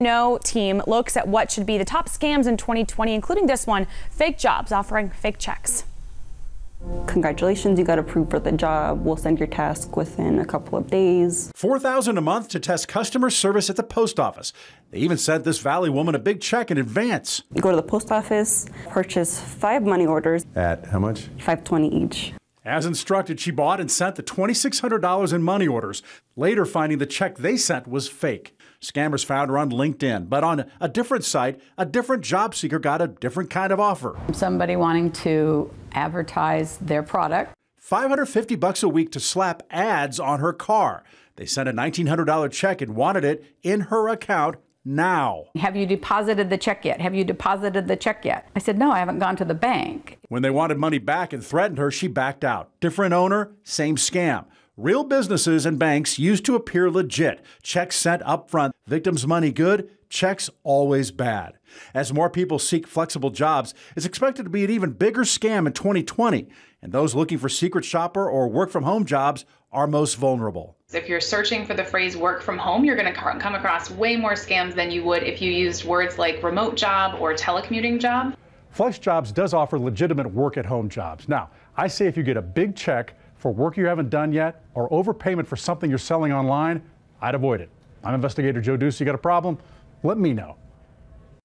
No team looks at what should be the top scams in 2020, including this one fake jobs offering fake checks. Congratulations, you got approved for the job. We'll send your task within a couple of days. 4000 a month to test customer service at the post office. They even sent this Valley woman a big check in advance. You go to the post office, purchase five money orders. At how much? 520 each. As instructed, she bought and sent the $2,600 in money orders, later finding the check they sent was fake. Scammers found her on LinkedIn, but on a different site, a different job seeker got a different kind of offer. Somebody wanting to advertise their product. 550 bucks a week to slap ads on her car. They sent a $1,900 check and wanted it in her account now. Have you deposited the check yet? Have you deposited the check yet? I said, No, I haven't gone to the bank. When they wanted money back and threatened her, she backed out. Different owner, same scam. Real businesses and banks used to appear legit. Checks sent up front. Victims' money good, checks always bad. As more people seek flexible jobs, it's expected to be an even bigger scam in 2020. And those looking for secret shopper or work from home jobs are most vulnerable. If you're searching for the phrase work from home, you're going to come across way more scams than you would if you used words like remote job or telecommuting job. FlexJobs does offer legitimate work at home jobs. Now, I say if you get a big check for work you haven't done yet or overpayment for something you're selling online, I'd avoid it. I'm investigator Joe Ducey. You got a problem? Let me know.